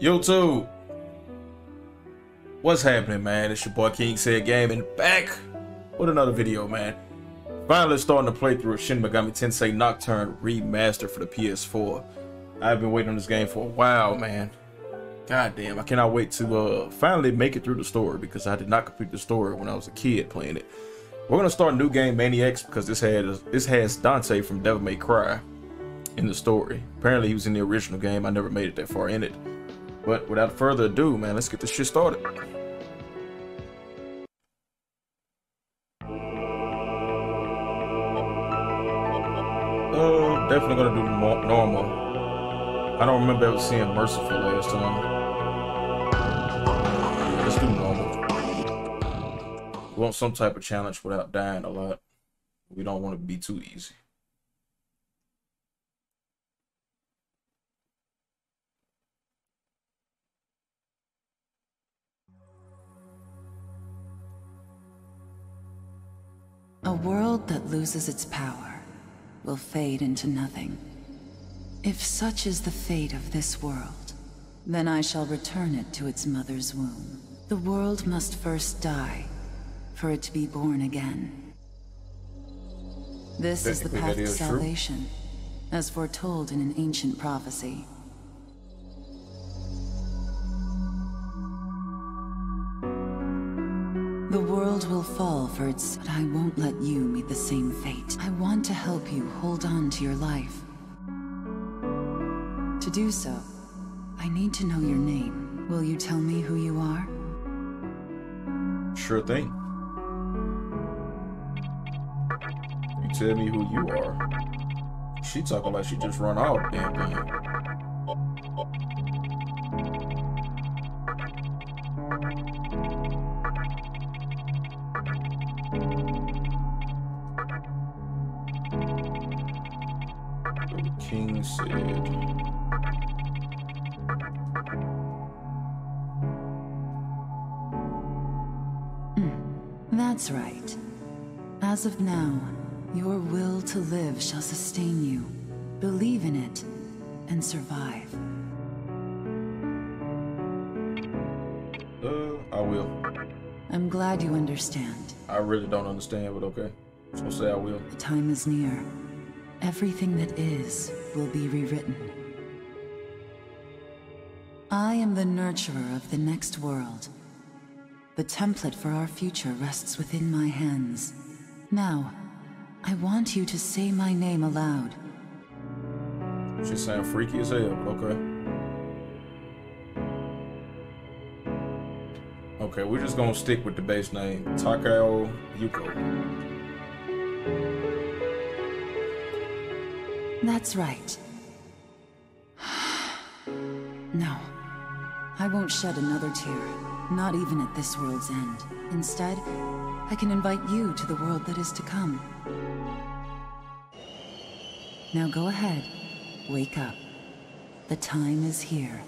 YouTube. What's happening, man? It's your boy King Ced Gaming back with another video, man. Finally starting to play through Shin Megami Tensei Nocturne Remaster for the PS4. I've been waiting on this game for a while, man. God damn, I cannot wait to uh, finally make it through the story because I did not complete the story when I was a kid playing it. We're gonna start a new game, Maniacs, because this has this has Dante from Devil May Cry in the story. Apparently, he was in the original game. I never made it that far in it. But without further ado, man, let's get this shit started. Uh, definitely gonna do normal. I don't remember ever seeing Merciful last time. Let's do normal. We want some type of challenge without dying a lot. We don't want to be too easy. A world that loses its power will fade into nothing. If such is the fate of this world, then I shall return it to its mother's womb. The world must first die, for it to be born again. This is the path to salvation, as foretold in an ancient prophecy. World will fall for its... But I won't let you meet the same fate. I want to help you hold on to your life. To do so, I need to know your name. Will you tell me who you are? Sure thing. You tell me who you are. She talking like she just run out damn thing. As of now, your will to live shall sustain you. Believe in it, and survive. Uh, I will. I'm glad you understand. I really don't understand, but okay. So say I will. The time is near. Everything that is will be rewritten. I am the nurturer of the next world. The template for our future rests within my hands. Now, I want you to say my name aloud. She sound freaky as hell, okay. Okay, we're just gonna stick with the base name, Takao Yuko. That's right. no. I won't shed another tear. Not even at this world's end. Instead, I can invite you to the world that is to come. Now go ahead. Wake up. The time is here.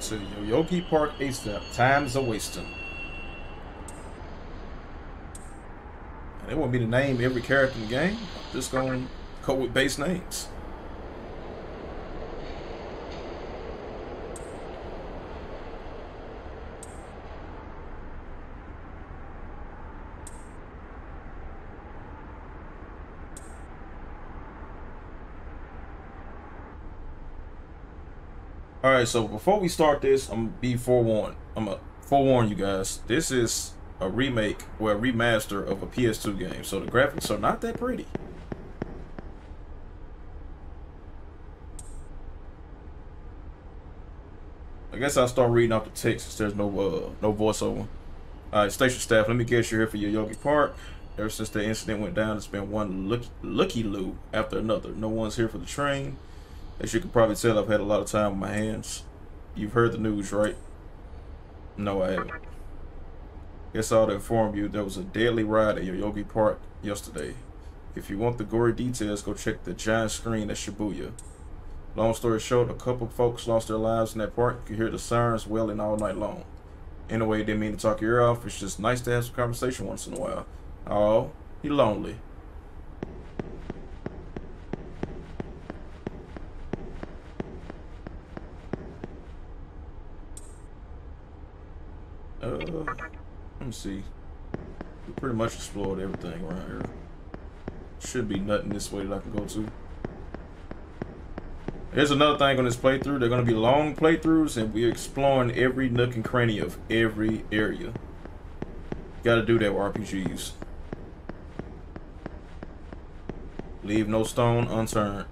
To Yoyogi Park ASAP. Time's a wasting. They want me to name every character in the game. I'm just gonna go with base names. Right, so before we start this, I'm gonna be forewarned. I'm gonna forewarn you guys. This is a remake or a remaster of a PS2 game, so the graphics are not that pretty. I guess I'll start reading out the text since there's no uh, no voiceover. All right, station staff, let me get you're here for Yoyogi Park. Ever since the incident went down, it's been one look, looky loo after another. No one's here for the train. As you can probably tell, I've had a lot of time on my hands. You've heard the news, right? No, I haven't. Guess I'll inform you there was a deadly riot at Yoyogi Park yesterday. If you want the gory details, go check the giant screen at Shibuya. Long story short, a couple folks lost their lives in that park. You could hear the sirens wailing all night long. Anyway, didn't mean to talk your ear off. It's just nice to have some conversation once in a while. Oh, you lonely. Uh, let me see. We pretty much explored everything around here. Should be nothing this way that I can go to. Here's another thing on this playthrough. They're going to be long playthroughs, and we're exploring every nook and cranny of every area. Got to do that with RPGs. Leave no stone unturned.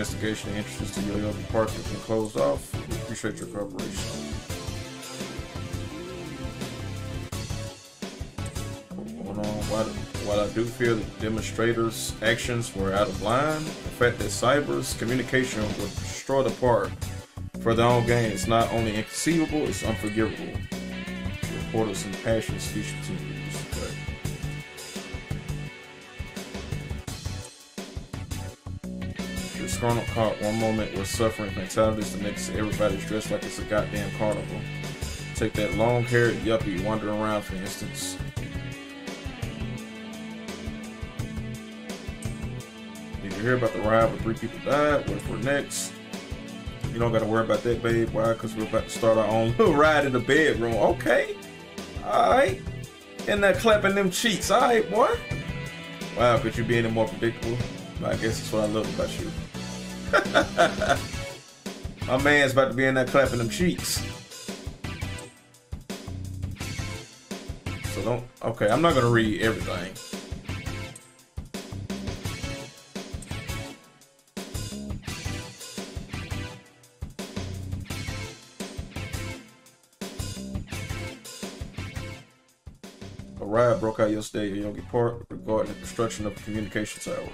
Investigation, the entrances to Yoyogi Park have been closed off. We appreciate your cooperation. On. While, I do feel the demonstrators' actions were out of line, the fact that Cyber's communication would destroy the park for their own gain is not only inconceivable, it's unforgivable. Reporters and passion speech continues. But Colonel caught one moment with suffering mentalities, the next everybody's dressed like it's a goddamn carnival. Take that long-haired yuppie wandering around, for instance. Did you hear about the riot where three people died? What if we're next? You don't gotta worry about that, babe. Why? Because we're about to start our own little ride in the bedroom. Okay. Alright. And that clapping them cheeks. Alright, boy. Wow, could you be any more predictable? I guess that's what I love about you. My man's about to be in there clapping them cheeks. So don't. Okay, I'm not gonna read everything. A riot broke out yesterday at Yogi Park regarding the construction of a communication tower.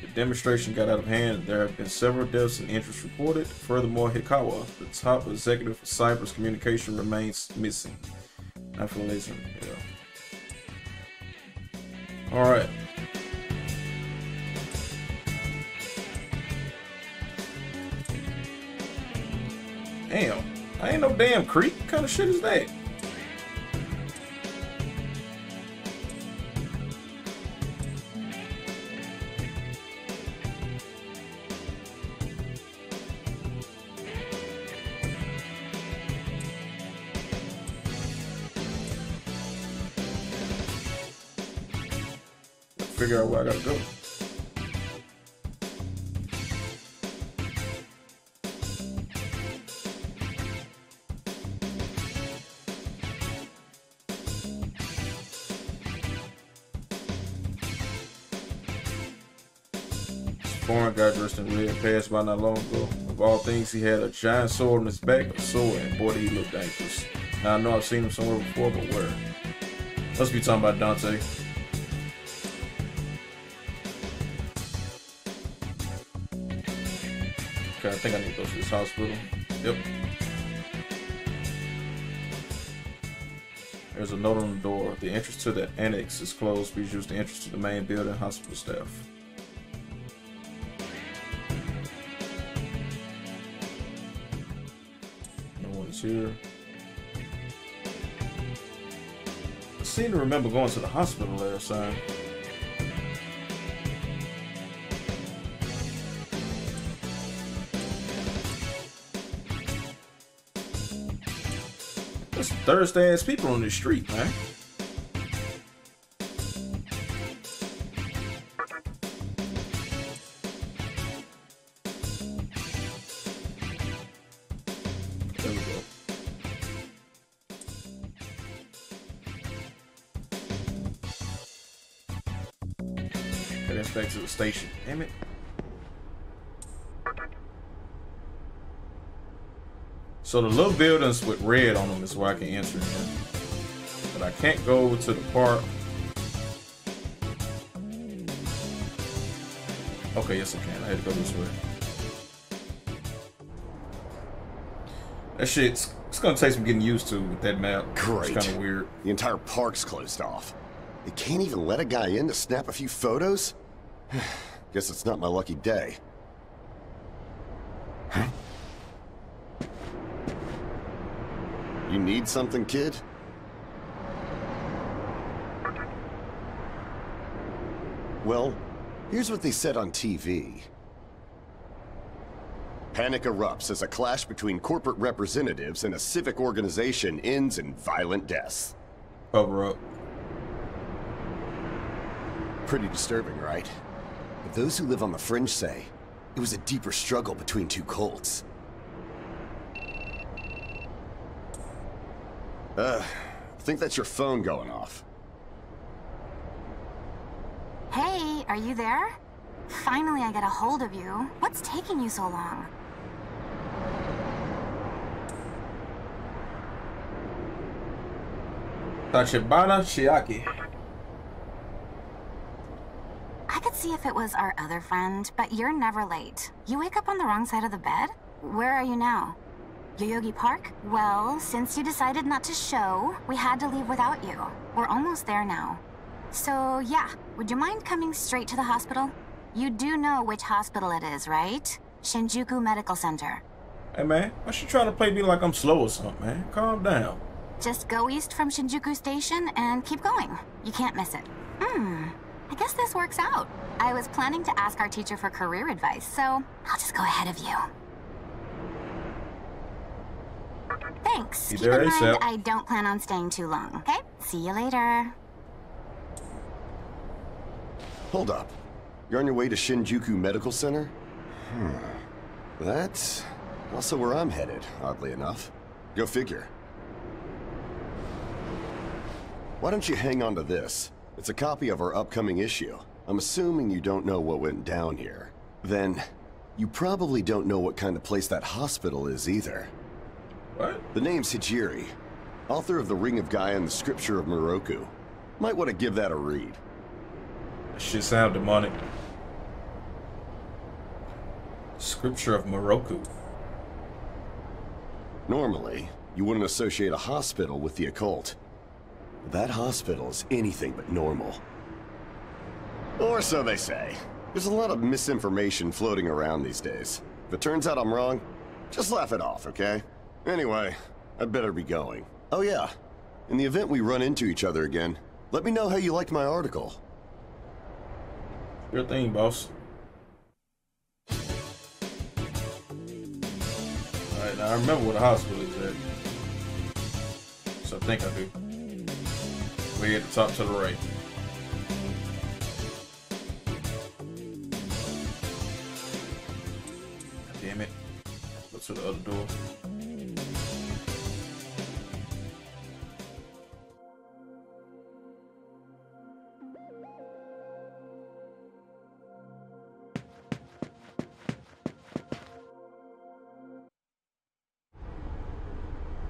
The demonstration got out of hand there have been several deaths and injuries reported. Furthermore, Hikawa, the top executive for Cyber's communication, remains missing. Not for laser, yeah. Alright. Damn, I ain't no damn creep. What kind of shit is that? I gotta go. Foreign guy dressed in red passed by not long ago. Of all things, he had a giant sword on his back, a sword, and boy, he looked dangerous. Now, I know I've seen him somewhere before, but where? Must be talking about Dante. Think I need to go to this hospital. Yep. There's a note on the door. The entrance to the annex is closed. Please use the entrance to the main building. Hospital staff. No one's here. I seem to remember going to the hospital last time. Thursday ass people on the street, man. There we go. back to the station. Damn it. So the little buildings with red on them is where I can enter in. But I can't go to the park. Okay, yes I can. I had to go this way. That shit's it's gonna take some getting used to with that map. Great. It's kind of weird. The entire park's closed off. They can't even let a guy in to snap a few photos? Guess it's not my lucky day. Huh? You need something, kid? Well, here's what they said on TV. Panic erupts as a clash between corporate representatives and a civic organization ends in violent deaths. Cover up. Pretty disturbing, right? But those who live on the fringe say it was a deeper struggle between two cults. Uh, I think that's your phone going off. Hey, are you there? Finally I get a hold of you. What's taking you so long? Tachibana Chiaki. I could see if it was our other friend, but you're never late. You wake up on the wrong side of the bed? Where are you now? Yoyogi Park? Well, since you decided not to show, we had to leave without you. We're almost there now. So, yeah, would you mind coming straight to the hospital? You do know which hospital it is, right? Shinjuku Medical Center. Hey man, why she trying to play me like I'm slow or something, man? Calm down. Just go east from Shinjuku Station and keep going. You can't miss it. Hmm, I guess this works out. I was planning to ask our teacher for career advice, so I'll just go ahead of you. Thanks. You Keep there in mind, I don't plan on staying too long, okay? See you later. Hold up. You're on your way to Shinjuku Medical Center? Hmm. That's also where I'm headed, oddly enough. Go figure. Why don't you hang on to this? It's a copy of our upcoming issue. I'm assuming you don't know what went down here. Then, you probably don't know what kind of place that hospital is either. What? The name's Hijiri, author of The Ring of Gaia and the Scripture of Miroku. Might want to give that a read. That shit sound demonic. Scripture of Miroku. Normally, you wouldn't associate a hospital with the occult. That hospital is anything but normal. Or so they say. There's a lot of misinformation floating around these days. If it turns out I'm wrong, just laugh it off, okay? Anyway, I'd better be going. Oh yeah, in the event we run into each other again, let me know how you liked my article. Your thing, boss. Alright, now I remember where the hospital is at. So I think I do. Way at the top to the right. Damn it. Go to the other door.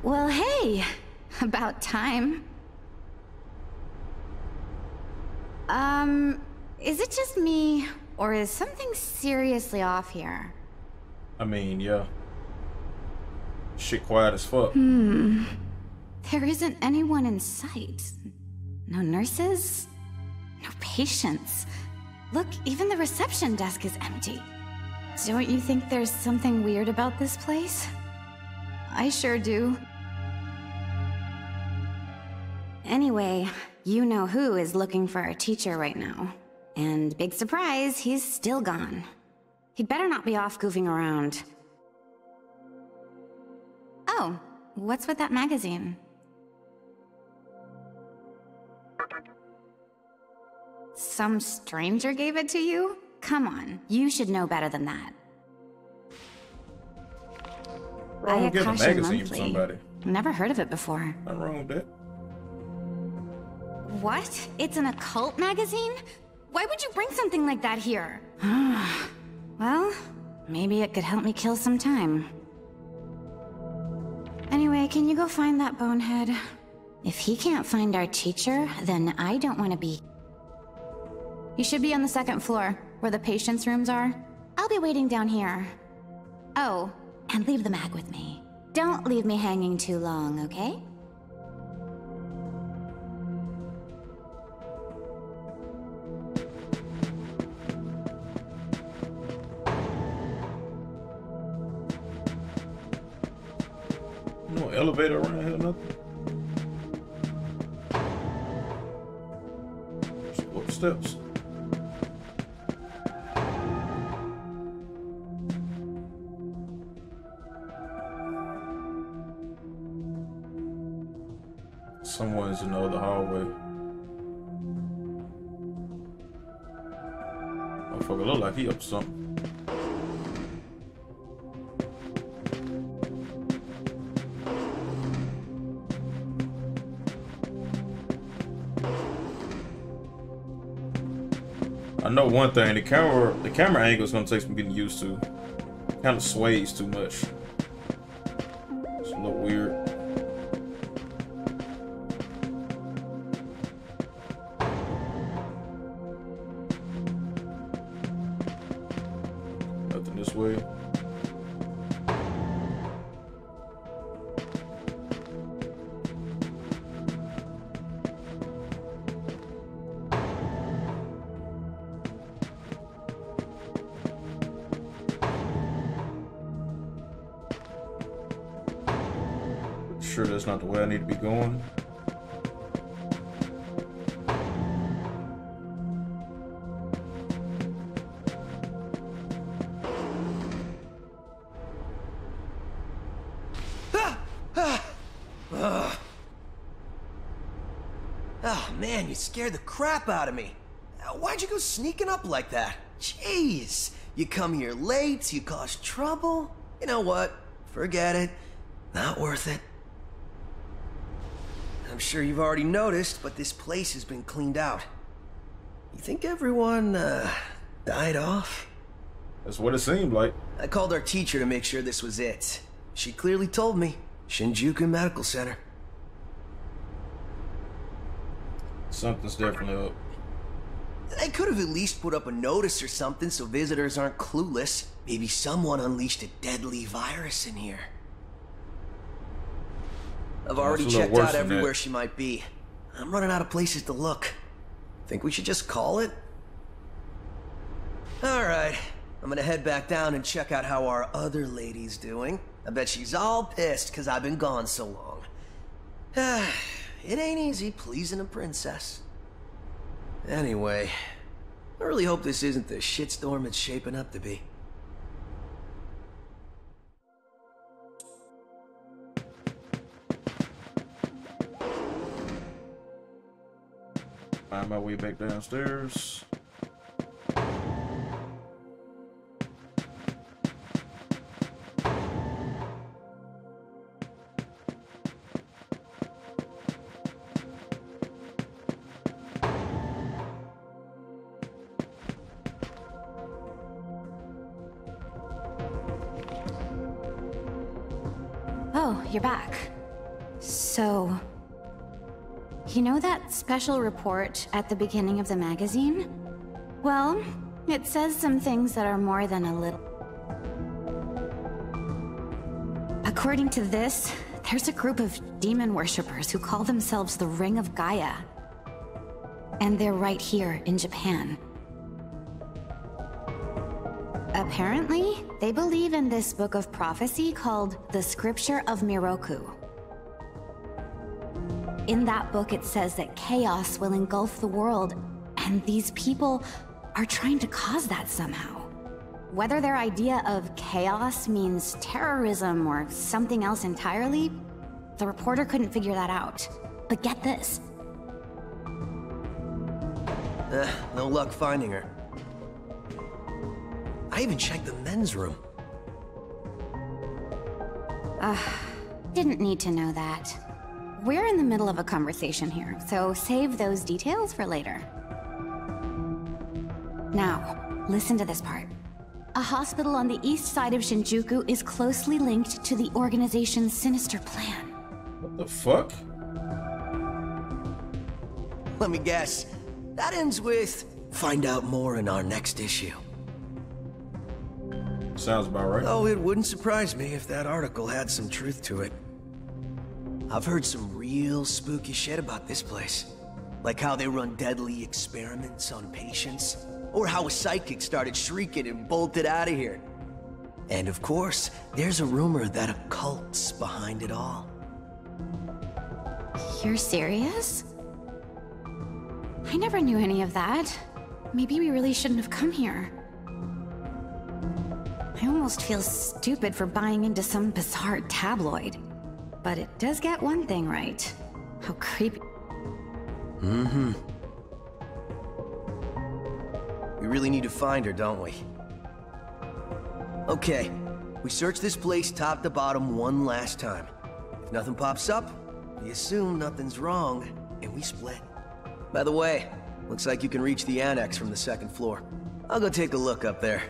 Well, hey, about time. Um, is it just me, or is something seriously off here? I mean, yeah. Shit quiet as fuck. Hmm. There isn't anyone in sight. No nurses? No patients. Look, even the reception desk is empty. Don't you think there's something weird about this place? I sure do. Anyway, you know who is looking for a teacher right now. And big surprise, he's still gone. He'd better not be off goofing around. Oh, what's with that magazine? Some stranger gave it to you? Come on, you should know better than that. Wrong with getting a Ayakashi magazine from Monthly. somebody. Never heard of it before. Nothing wrong with that. What? It's an occult magazine? Why would you bring something like that here? well, maybe it could help me kill some time. Anyway, can you go find that bonehead? If he can't find our teacher, then I don't want to be... He should be on the second floor, where the patient's rooms are. I'll be waiting down here. Oh, and leave the mag with me. Don't leave me hanging too long, okay? Elevator around here, nothing. Just go up steps. Someone's in the other hallway. Motherfucker look like he up something. One thing, the camera the camera angle is gonna take some getting used to. Kind of sways too much. The way I need to be going. Oh man, you scared the crap out of me. Why'd you go sneaking up like that? Jeez, you come here late, you cause trouble. You know what? Forget it. Not worth it. I'm sure you've already noticed, but this place has been cleaned out. You think everyone, uh, died off? That's what it seemed like. I called our teacher to make sure this was it. She clearly told me. Shinjuku Medical Center. Something's definitely up. They could have at least put up a notice or something so visitors aren't clueless. Maybe someone unleashed a deadly virus in here. I've already it's a little checked out everywhere she might be. I'm running out of places to look. Think we should just call it? Alright, I'm gonna head back down and check out how our other lady's doing. I bet she's all pissed because I've been gone so long. it ain't easy pleasing a princess. Anyway, I really hope this isn't the shitstorm it's shaping up to be. My way back downstairs. Special report at the beginning of the magazine? Well, it says some things that are more than a little... According to this, there's a group of demon worshippers who call themselves the Ring of Gaia. And they're right here in Japan. Apparently, they believe in this book of prophecy called the Scripture of Miroku. In that book, it says that chaos will engulf the world, and these people are trying to cause that somehow. Whether their idea of chaos means terrorism or something else entirely, the reporter couldn't figure that out. But get this Eh, no luck finding her. I even checked the men's room. Didn't need to know that. We're in the middle of a conversation here, so save those details for later. Now, listen to this part. A hospital on the east side of Shinjuku is closely linked to the organization's sinister plan. What the fuck? Let me guess. That ends with find out more in our next issue. Sounds about right. Oh, it wouldn't surprise me if that article had some truth to it. I've heard some real spooky shit about this place. Like how they run deadly experiments on patients, or how a psychic started shrieking and bolted out of here. And of course, there's a rumor that a cult's behind it all. You're serious? I never knew any of that. Maybe we really shouldn't have come here. I almost feel stupid for buying into some bizarre tabloid. But it does get one thing right. How creepy. Mm-hmm. We really need to find her, don't we? Okay, we search this place top to bottom one last time. If nothing pops up, we assume nothing's wrong, and we split. By the way, looks like you can reach the annex from the second floor. I'll go take a look up there.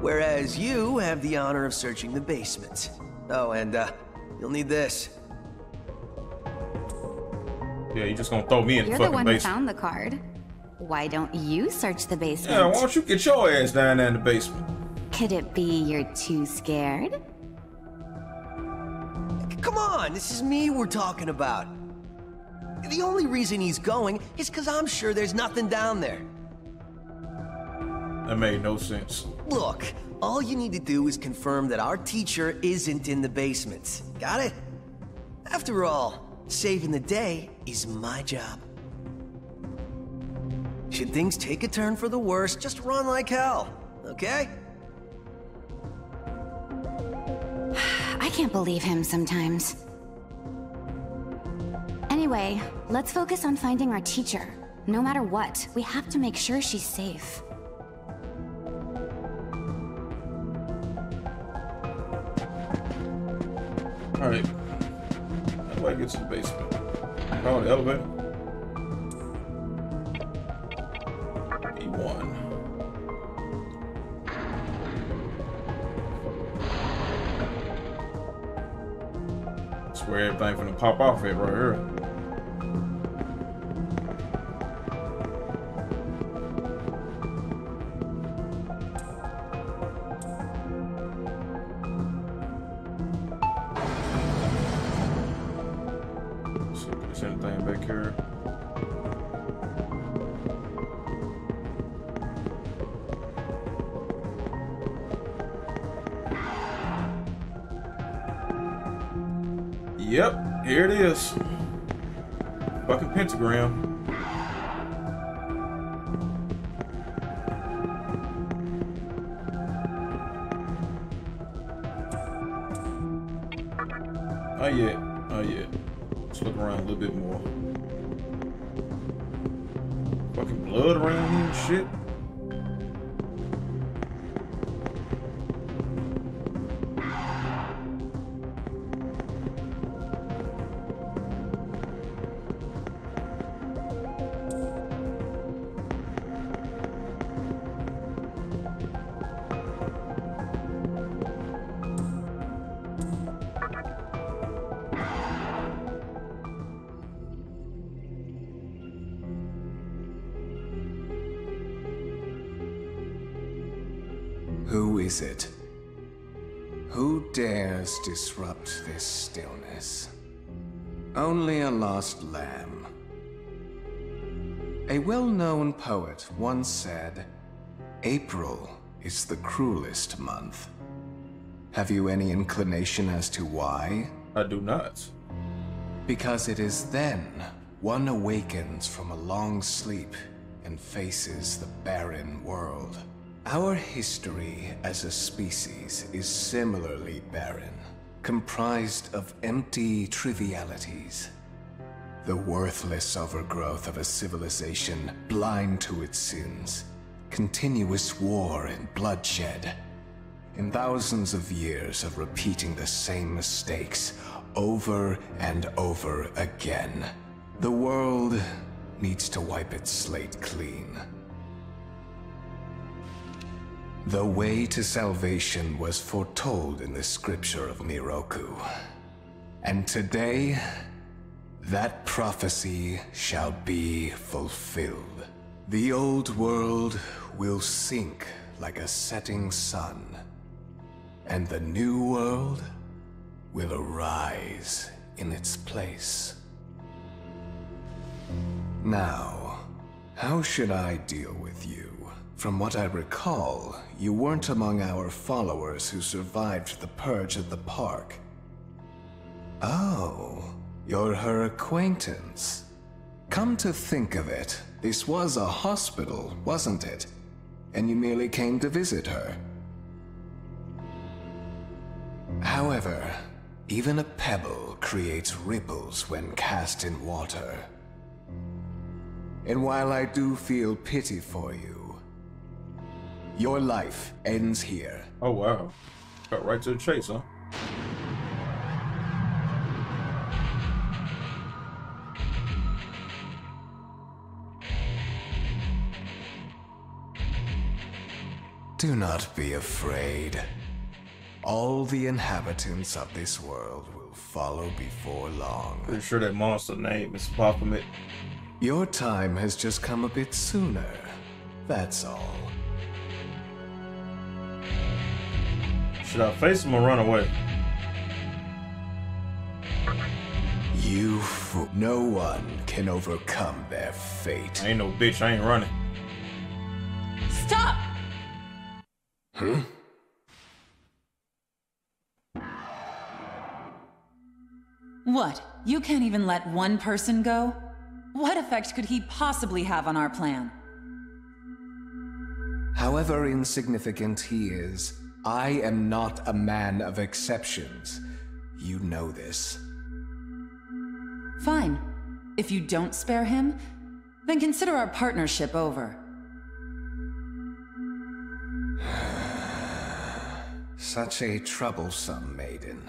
Whereas you have the honor of searching the basement. Oh, and, uh, you'll need this. Yeah, you just gonna throw me in You're the the fucking one who basement. found the card. Why don't you search the basement? Yeah, why don't you get your ass down there in the basement? Could it be you're too scared? Come on, this is me we're talking about. The only reason he's going is because I'm sure there's nothing down there. That made no sense. Look, all you need to do is confirm that our teacher isn't in the basement. Got it? After all, saving the day is my job. Should things take a turn for the worse, just run like hell, okay? I can't believe him sometimes. Anyway, let's focus on finding our teacher. No matter what, we have to make sure she's safe. Alright. How do I get to the basement? Oh, the elevator? E1. That's where everything finna pop off at right here. Fucking blood around here and shit. Lost lamb. A well-known poet once said, April is the cruelest month. Have you any inclination as to why? I do not. Because it is then one awakens from a long sleep and faces the barren world. Our history as a species is similarly barren, comprised of empty trivialities. The worthless overgrowth of a civilization blind to its sins, continuous war and bloodshed, in thousands of years of repeating the same mistakes over and over again. The world needs to wipe its slate clean. The way to salvation was foretold in the scripture of Miroku. And today, that prophecy shall be fulfilled. The old world will sink like a setting sun, and the new world will arise in its place. Now, how should I deal with you? From what I recall, you weren't among our followers who survived the purge at the park. Oh, you're her acquaintance. Come to think of it, this was a hospital, wasn't it? And you merely came to visit her. However, even a pebble creates ripples when cast in water. And while I do feel pity for you, your life ends here. Oh, wow. Got right to the chase, huh? Do not be afraid. All the inhabitants of this world will follow before long. Pretty sure that monster name is Baphomet. Your time has just come a bit sooner. That's all. Should I face him or run away? You fool. No one can overcome their fate. I ain't no bitch, I ain't running. Stop! Huh? What? You can't even let one person go? What effect could he possibly have on our plan? However insignificant he is, I am not a man of exceptions. You know this. Fine. If you don't spare him, then consider our partnership over. Such a troublesome maiden.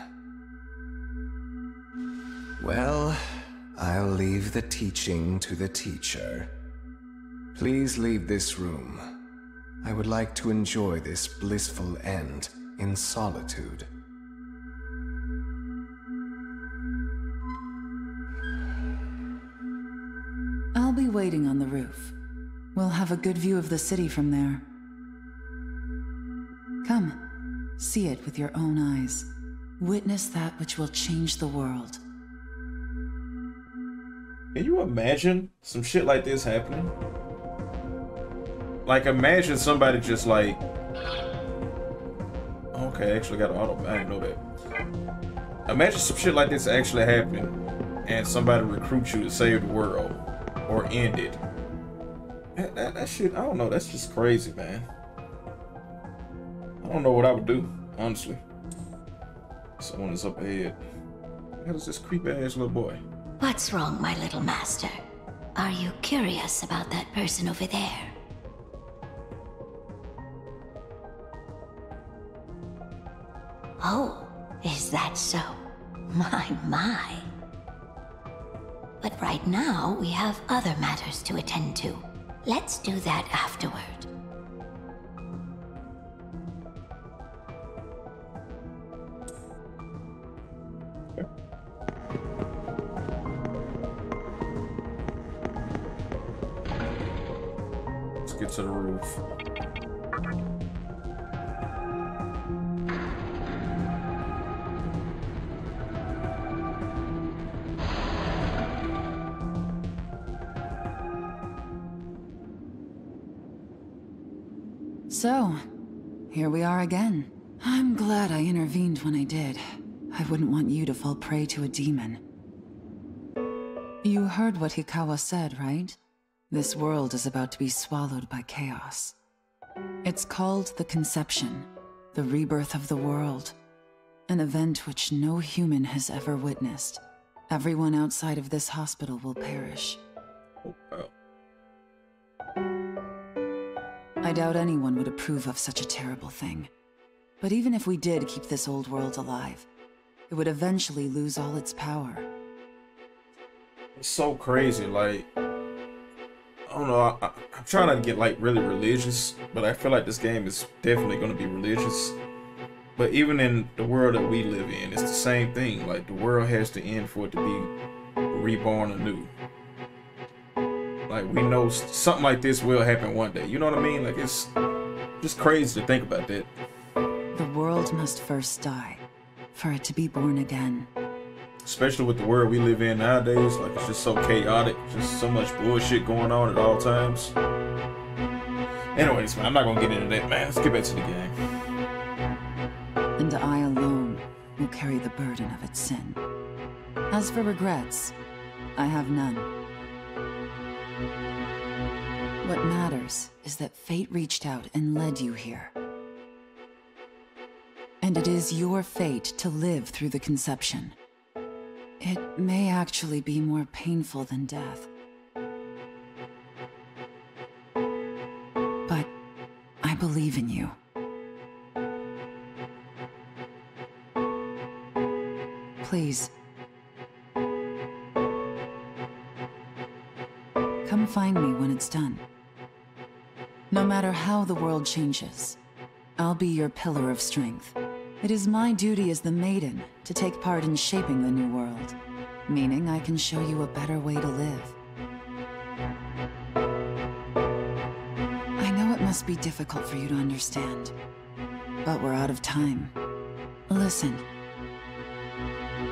Well, I'll leave the teaching to the teacher. Please leave this room. I would like to enjoy this blissful end in solitude. I'll be waiting on the roof. We'll have a good view of the city from there. Come, see it with your own eyes. Witness that which will change the world. Can you imagine some shit like this happening? Like, imagine somebody just like... Okay, I actually got an auto... I didn't know that. Imagine some shit like this actually happening and somebody recruits you to save the world or end it. That, that, that shit, I don't know. That's just crazy, man. I don't know what I would do, honestly. Someone is up ahead. How does this creep ass little boy? What's wrong, my little master? Are you curious about that person over there? Oh, is that so? My, my. But right now, we have other matters to attend to. Let's do that afterward. Let's get to the roof. So, here we are again. I'm glad I intervened when I did. I wouldn't want you to fall prey to a demon. You heard what Hikawa said, right? This world is about to be swallowed by chaos. It's called the Conception, the rebirth of the world. An event which no human has ever witnessed. Everyone outside of this hospital will perish. Oh, wow. I doubt anyone would approve of such a terrible thing. But even if we did keep this old world alive, it would eventually lose all its power. It's so crazy. Like, I don't know. I, am trying not to get like really religious, but I feel like this game is definitely going to be religious. But even in the world that we live in, it's the same thing. Like the world has to end for it to be reborn anew. Like we know something like this will happen one day. You know what I mean? Like it's just crazy to think about that. The world must first die for it to be born again especially with the world we live in nowadays. Like it's just so chaotic, just so much bullshit going on at all times. Anyways, man, I'm not gonna get into that, man. Let's get back to the game. And I alone will carry the burden of its sin. As for regrets, I have none. What matters is that fate reached out and led you here. And it is your fate to live through the conception. It may actually be more painful than death. But I believe in you. Please. Come find me when it's done. No matter how the world changes, I'll be your pillar of strength. It is my duty as the Maiden to take part in shaping the new world, meaning I can show you a better way to live. I know it must be difficult for you to understand, but we're out of time. Listen.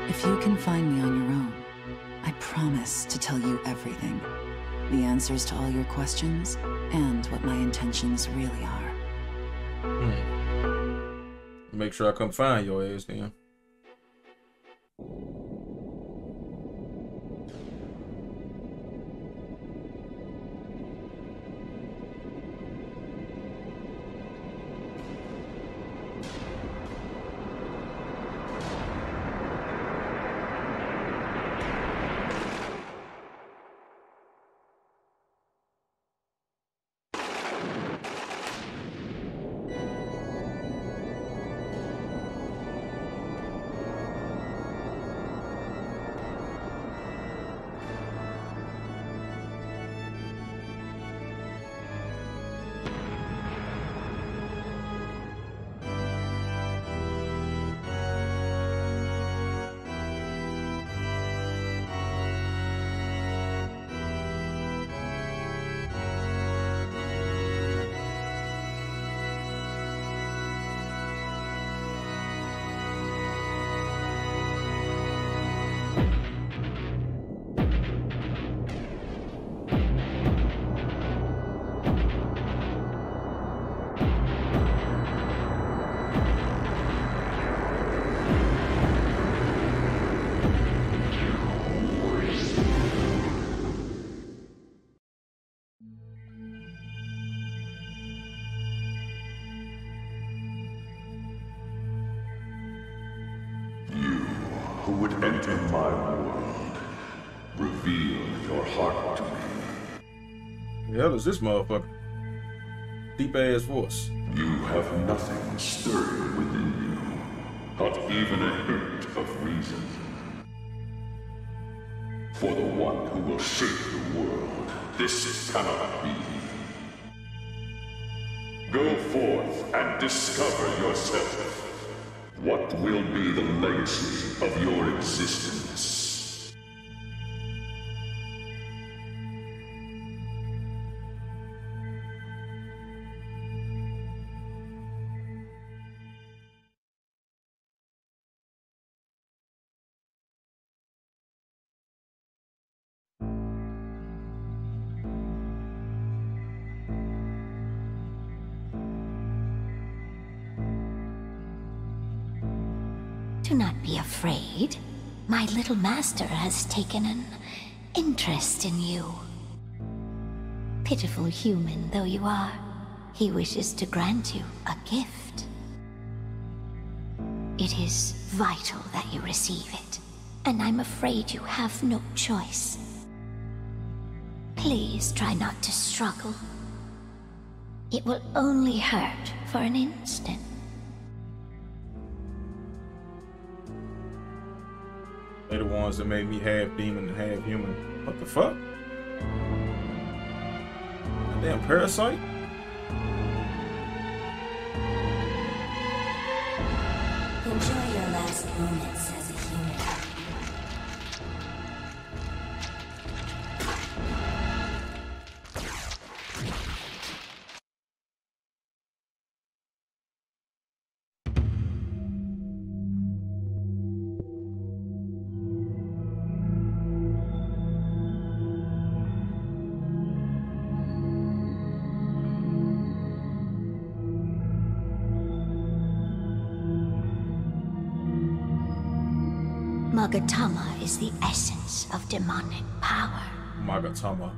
If you can find me on your own, I promise to tell you everything. The answers to all your questions, and what my intentions really are. Hmm. Make sure I come find your ass then. Enter my world. Reveal your heart to me. The hell is this motherfucker? Deep ass voice. You have nothing stirring within you. Not even a hint of reason. For the one who will shape the world, this cannot be. Go forth and discover yourself. What will be the legacy of your existence? Little master has taken an interest in you. Pitiful human though you are, he wishes to grant you a gift. It is vital that you receive it, and I'm afraid you have no choice. Please try not to struggle. It will only hurt for an instant. Ones that made me half demon and half human. What the fuck? Damn, Parasite? Enjoy your last moments Magatama is the essence of demonic power. Magatama.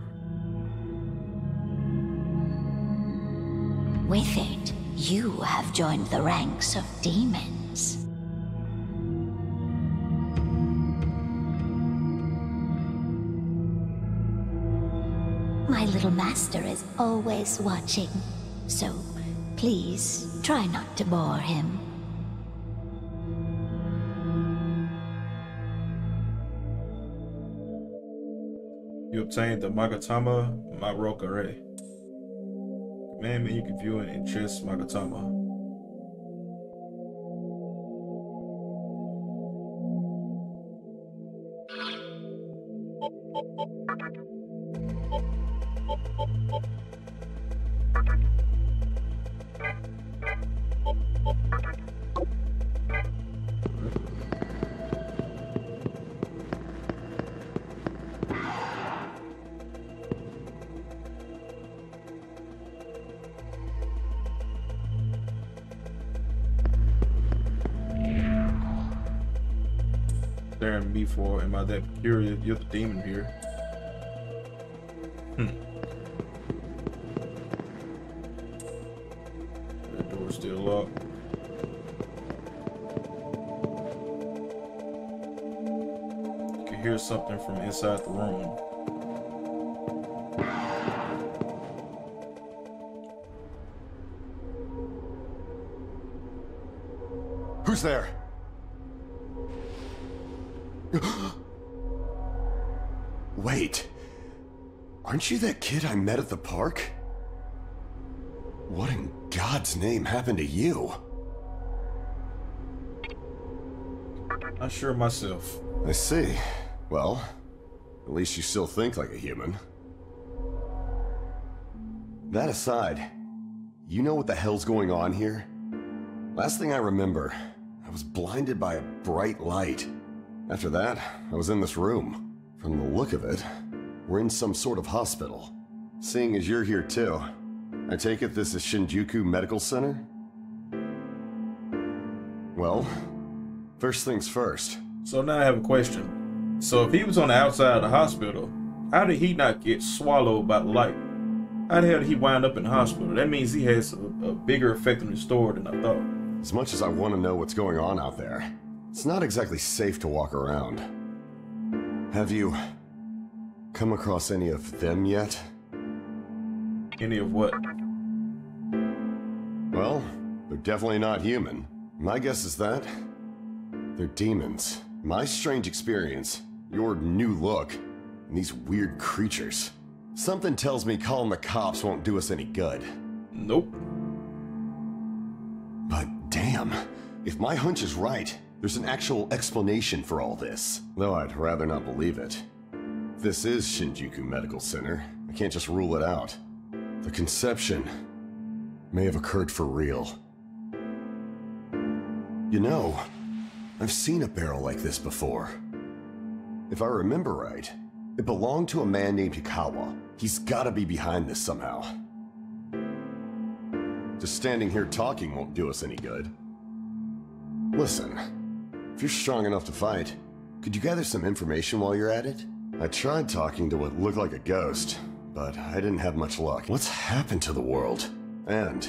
With it, you have joined the ranks of demons. My little master is always watching, so please try not to bore him. You obtained the Magatama Marogareh. Commandment you can view it in chest Magatama. Me for am I that curious? You're the demon here. Hmm. That door's still locked. You can hear something from inside the room. Who's there? Aren't you that kid I met at the park? What in God's name happened to you? Not sure myself. I see. Well, at least you still think like a human. That aside, you know what the hell's going on here? Last thing I remember, I was blinded by a bright light. After that, I was in this room. From the look of it, we're in some sort of hospital. Seeing as you're here too, I take it this is Shinjuku Medical Center? Well, first things first. So now I have a question. So if he was on the outside of the hospital, how did he not get swallowed by the light? How the hell did he wind up in the hospital? That means he has a, a bigger effect on his story than I thought. As much as I want to know what's going on out there, it's not exactly safe to walk around. Have you come across any of them yet? Any of what? Well, they're definitely not human. My guess is that they're demons. My strange experience, your new look, and these weird creatures. Something tells me calling the cops won't do us any good. Nope. But damn, if my hunch is right, there's an actual explanation for all this. Though I'd rather not believe it. This is Shinjuku Medical Center, I can't just rule it out. The conception may have occurred for real. You know, I've seen a barrel like this before. If I remember right, it belonged to a man named Hikawa. He's gotta be behind this somehow. Just standing here talking won't do us any good. Listen, if you're strong enough to fight, could you gather some information while you're at it? I tried talking to what looked like a ghost, but I didn't have much luck. What's happened to the world? And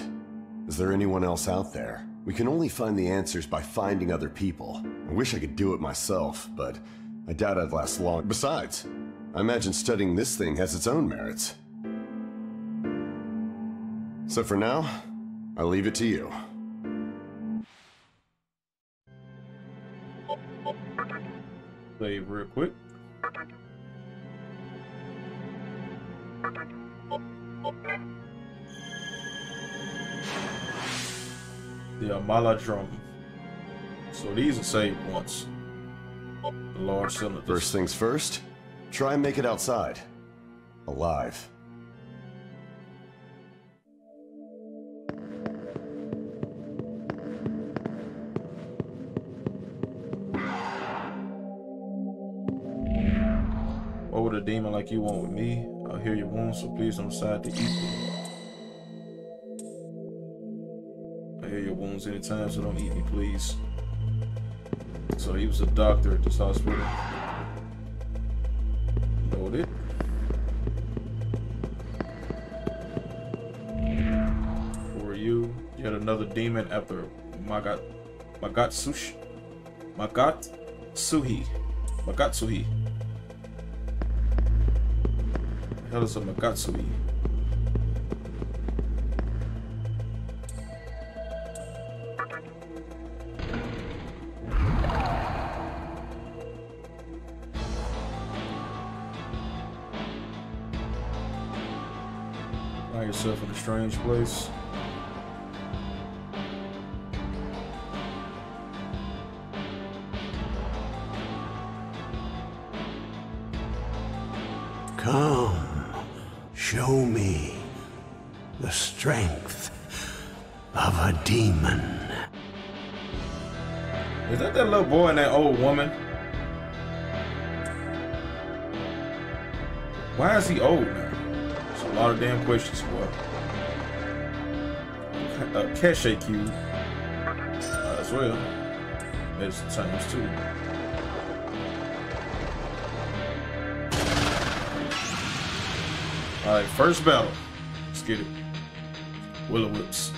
is there anyone else out there? We can only find the answers by finding other people. I wish I could do it myself, but I doubt I'd last long. Besides, I imagine studying this thing has its own merits. So for now, I leave it to you. Save real quick. The Amala drum. So these are saved once. The large cylinder. First things first, try and make it outside. Alive. What would a demon like you want with me? I'll heal your wounds, so please don't side to eat them. I heal your wounds anytime, so don't eat me, please. So he was a doctor at this hospital. Noted. For you, yet another demon after Magat Magatsushi. Magat Suhi. Magatsuhi. Hell a? Find yourself in a strange place. Little boy and that old woman? Why is he old now? It's a lot of damn questions, boy. Uh, Cache cube. Uh, as well. Medicine times two. Alright, first battle. Let's get it. Will o' Wisps.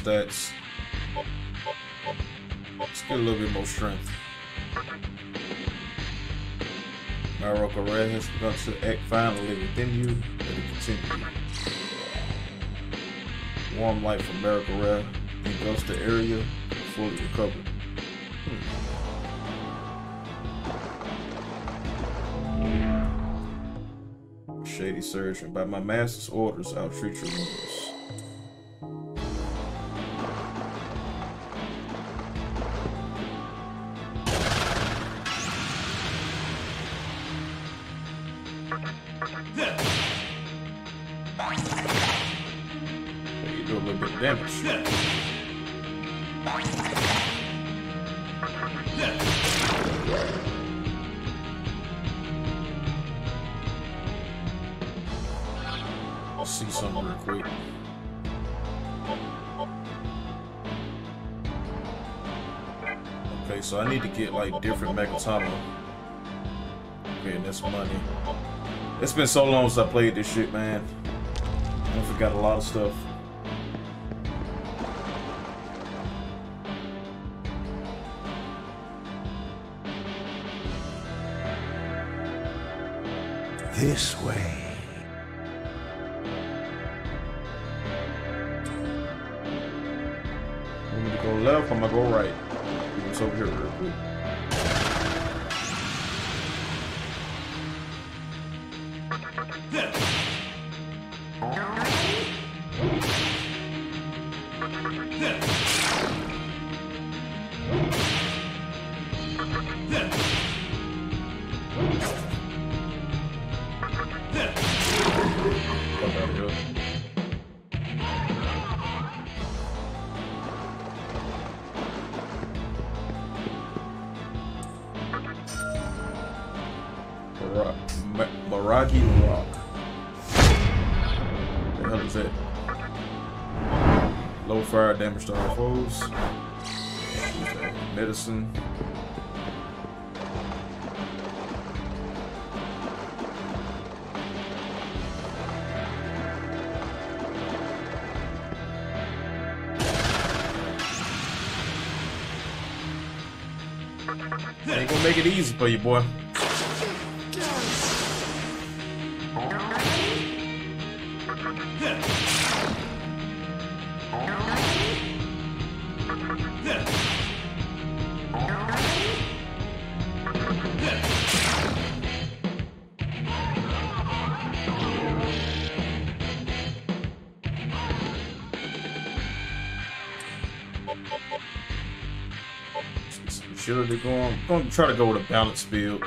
Stats. Let's get a little bit more strength. Marogareh has begun to act finally within you. Let it continue. Warm light from Marogareh engulfs the area fully recovered. Hmm. Shady surgeon. By my master's orders, I'll treat your wounds. Different Magatama. And that's money. It's been so long since I played this shit, man. I forgot a lot of stuff. This way. I'm gonna go left? I'm gonna go right. It's over here Rock. The hell is that? Low fire damage to all foes. Medicine. Ain't gonna make it easy for you, boy. They go on? Gonna try to go with a balanced build.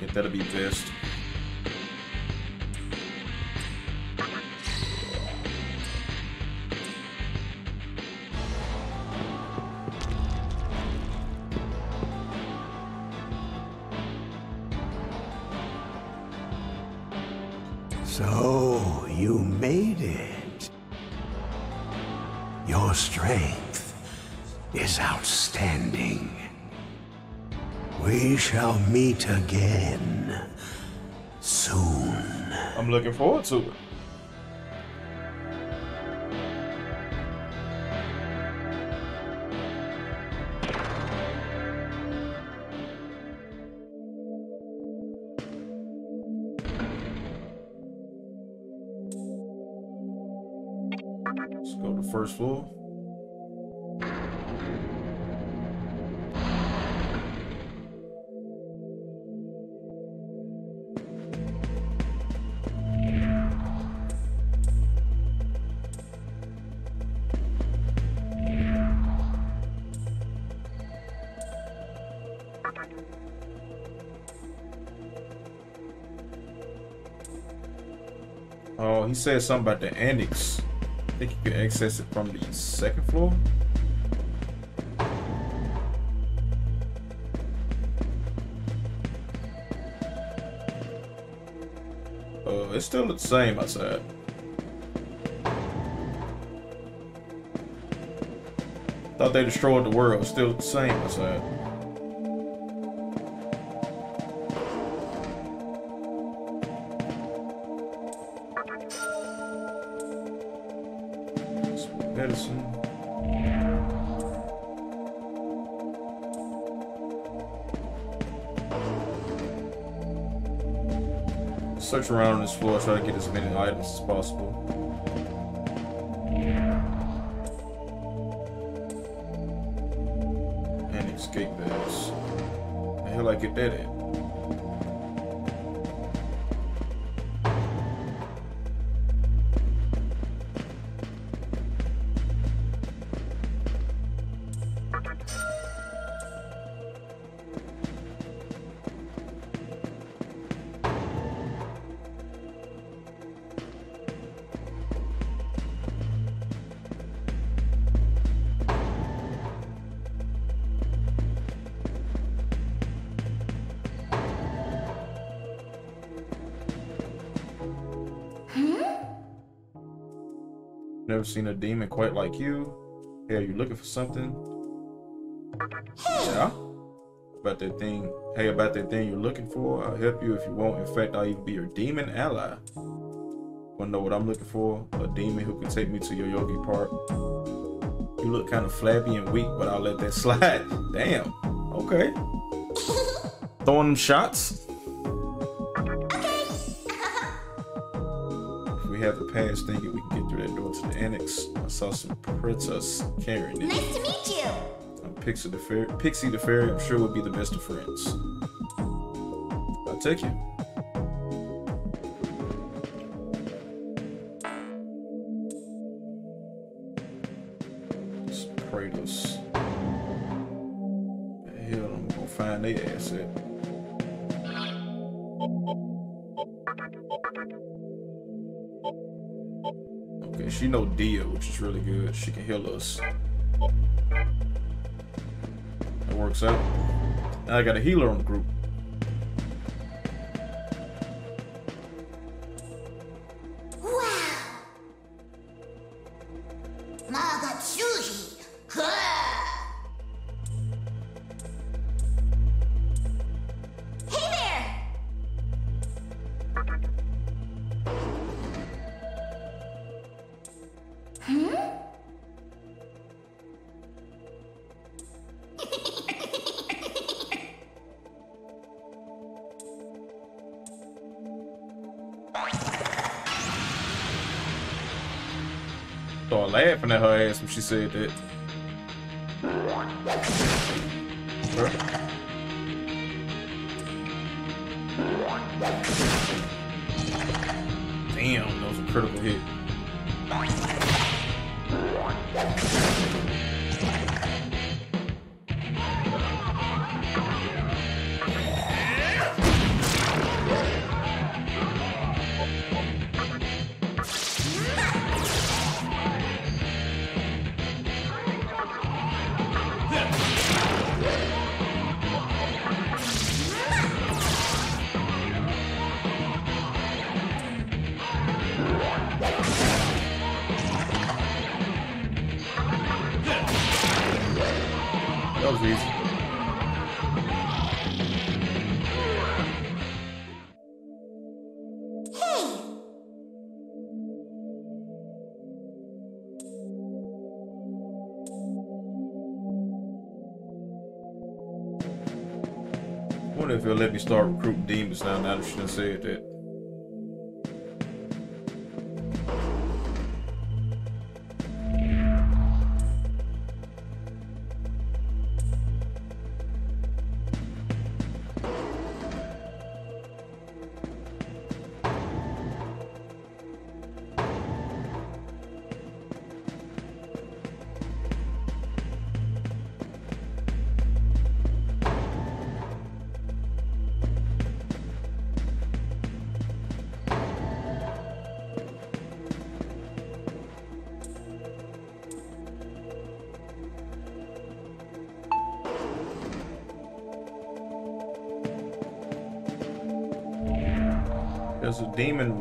Think that'll be best. Again soon. I'm looking forward to it. He said something about the annex. I think you can access it from the second floor. Uh, it's still the same outside. Thought they destroyed the world. Still the same outside. Around on this floor, try to get as many items as possible. And escape bags. The hell I get that at? Never seen a demon quite like you. Hey, are you looking for something? Yeah. About that thing. Hey, about that thing you're looking for. I'll help you if you want. In fact, I'll even be your demon ally. Wanna know what I'm looking for? A demon who can take me to your yogi park. You look kind of flabby and weak, but I'll let that slide. Damn. Okay. Throwing shots. Have the pass thinking we can get through that door to the annex. I saw some princess carrying it. Nice to meet you. I'm Pixie the Fairy. Pixie the Fairy, I'm sure would be the best of friends. I'll take you. Really good. She can heal us. That works out. Now I got a healer on the group. She said that. Damn, that was a critical hit. Let me start recruiting demons now, now that she done said that.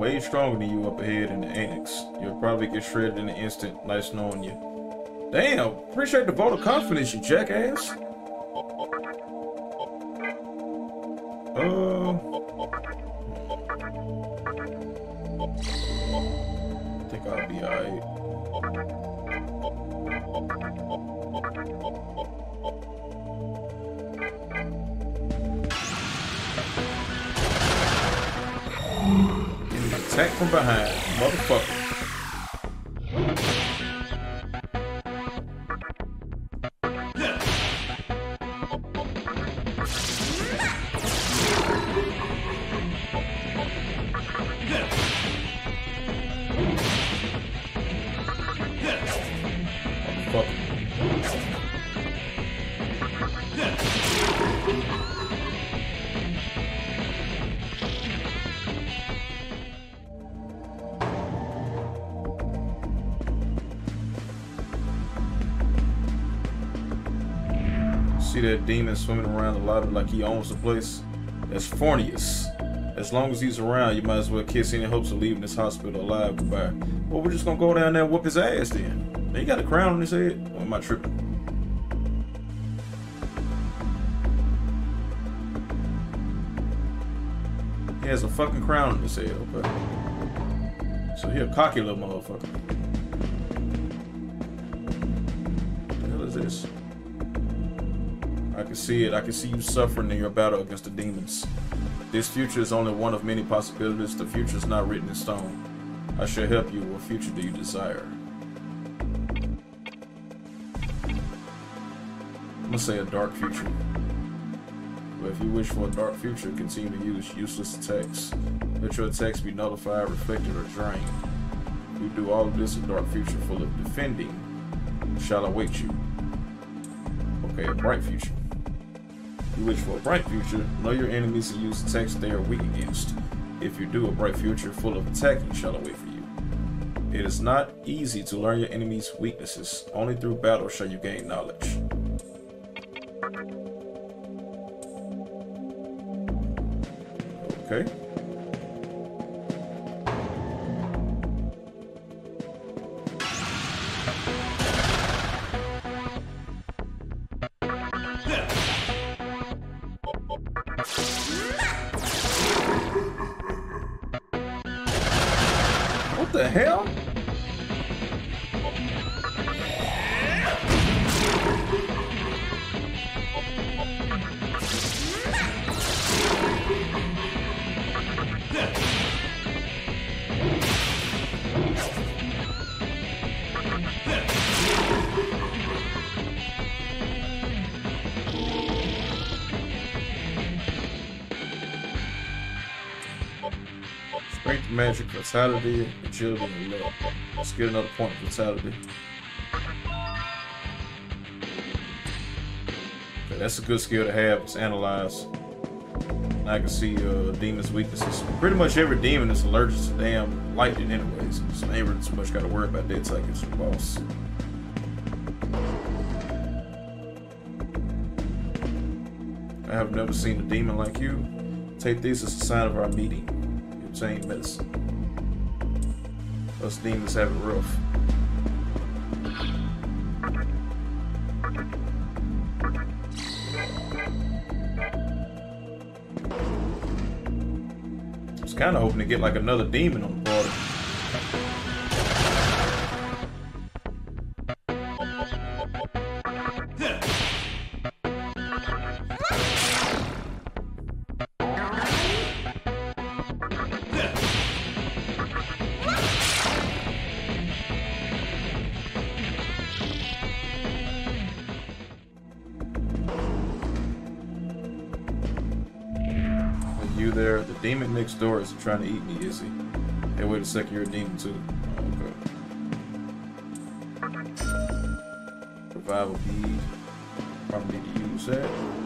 Way stronger than you up ahead in the annex. You'll probably get shredded in an instant. Nice knowing you. Damn, appreciate the vote of confidence, you jackass. Uh, I think I'll be alright. From behind, motherfucker. Demon swimming around the lobby like he owns the place? That's Forneus. As long as he's around, you might as well kiss any hopes of leaving this hospital alive goodbye. Well, we're just gonna go down there and whoop his ass then. He got a crown on his head. Or am I tripping? He has a fucking crown on his head, okay? So he a cocky little motherfucker. See it. I can see you suffering in your battle against the demons. This future is only one of many possibilities. The future is not written in stone. I shall help you. What future do you desire? I'm gonna say a dark future. But if you wish for a dark future, continue to use useless attacks. Let your attacks be nullified, reflected, or drained. You do all of this, a dark future full of defending shall await you. Okay, a bright future. You wish for a bright future, know your enemies and use the attacks they are weak against. If you do, a bright future full of attacking shall await for you. It is not easy to learn your enemy's weaknesses. Only through battle shall you gain knowledge. Okay. Vitality, agility, and luck. Let's get another point for vitality. Okay, that's a good skill to have. It's analyze. I can see uh, demons' weaknesses. Pretty much every demon is allergic to damn lightning, anyways. So I ain't too much got to worry about that until I boss. I have never seen a demon like you. Take this as a sign of our meeting. You obtain medicine. Us demons have it rough. I was kind of hoping to get like another demon on demon next door is trying to eat me, is he? Hey, wait a second, you're a demon too. Oh, okay. Revival bead. Probably need to use that.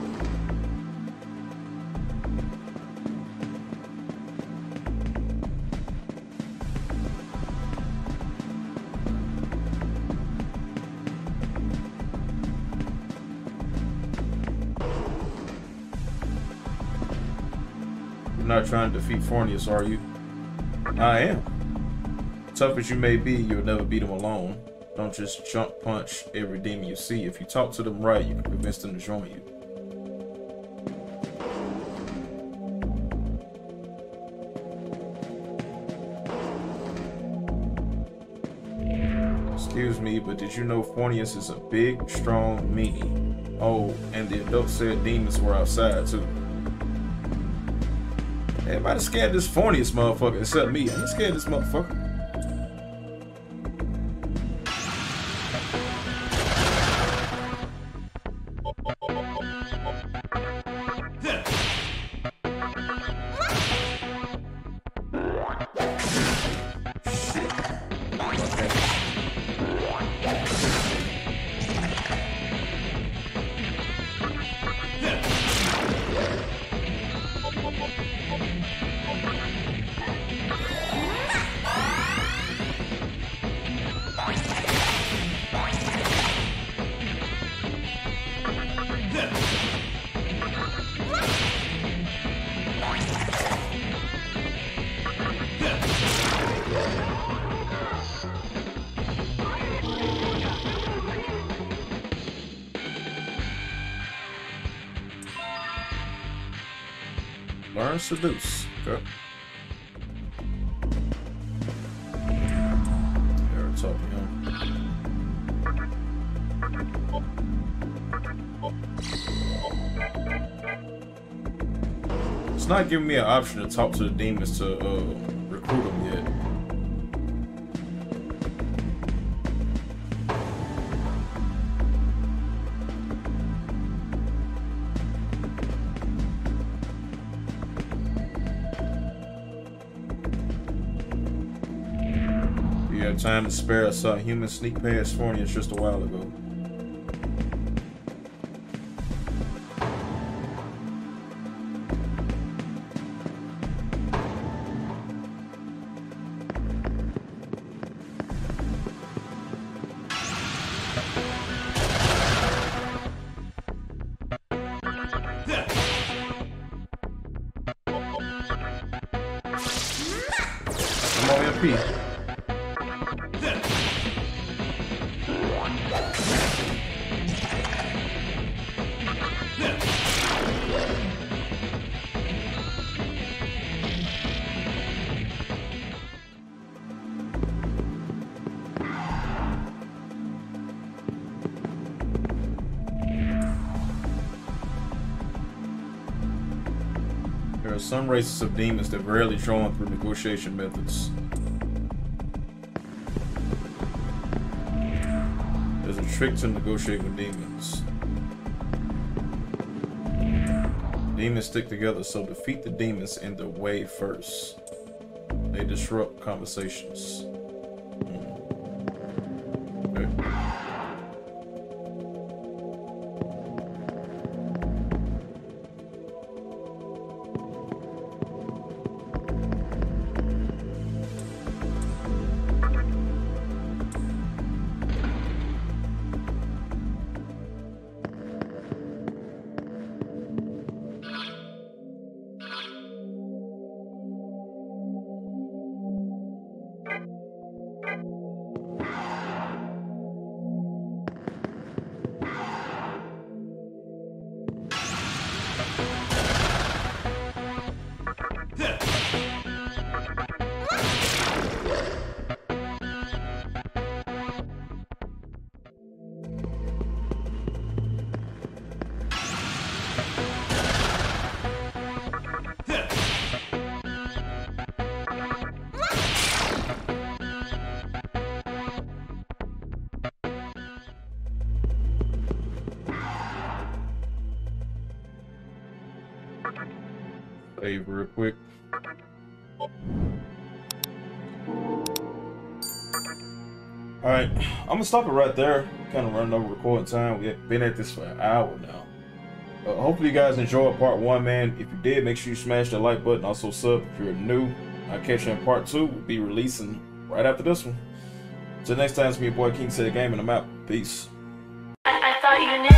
Trying to defeat Forneus, are you? I am. Tough as you may be, you'll never beat him alone. Don't just jump punch every demon you see. If you talk to them right, you can convince them to join you. Excuse me, but did you know Forneus is a big, strong meanie? Oh, and the adult said demons were outside too. Everybody scared this Forneus motherfucker except me. I ain't scared this motherfucker. Okay. There it's up, It's not giving me an option to talk to the demons to uh, recruit them yet. Time to spare. Saw a human sneak past Forneus just a while ago. Some races of demons that rarely drawn through negotiation methods. There's a trick to negotiate with demons. Demons stick together, so defeat the demons in their way first. They disrupt conversations. Hmm. Okay. Gonna stop it right there. Kind of running over recording time. We've been at this for an hour now. Uh, hopefully you guys enjoyed part one, man. If you did, make sure you smash the like button. Also sub if you're new. I'll catch you in part two. We'll be releasing right after this one. Until next time, it's me, your boy King Ced Gaming, and I'm out. Peace. I, I thought you knew.